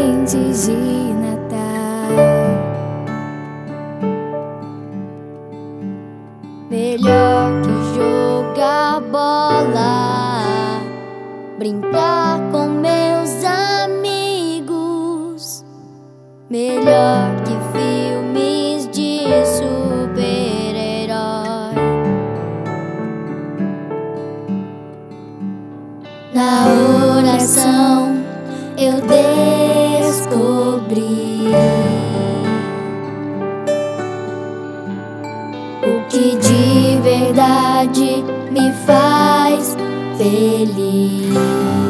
presentes de Natal. Melhor que jogar bola, brincar com meus amigos. Melhor me faz feliz.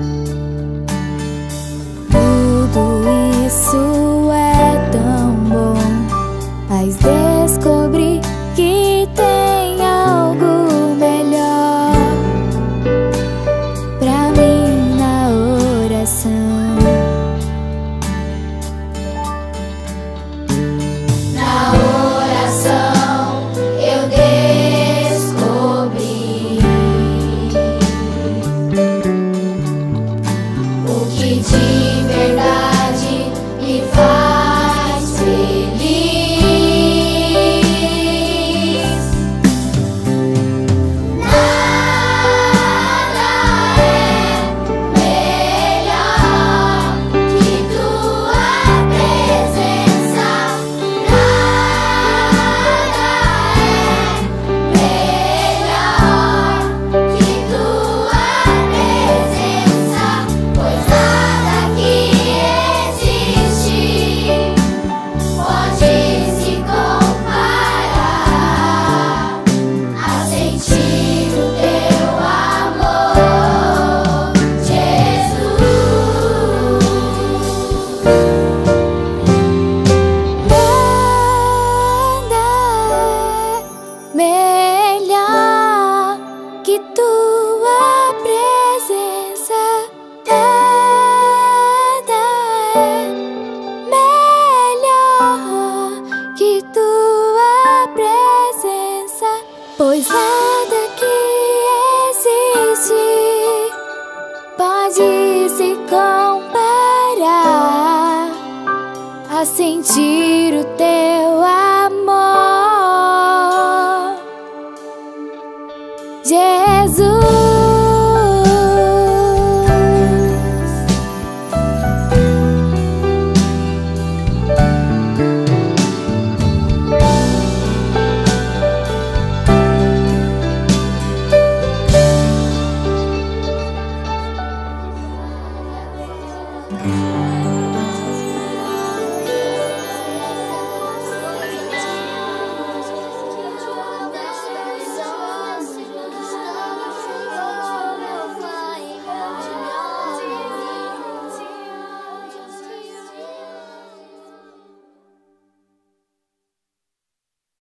sentir o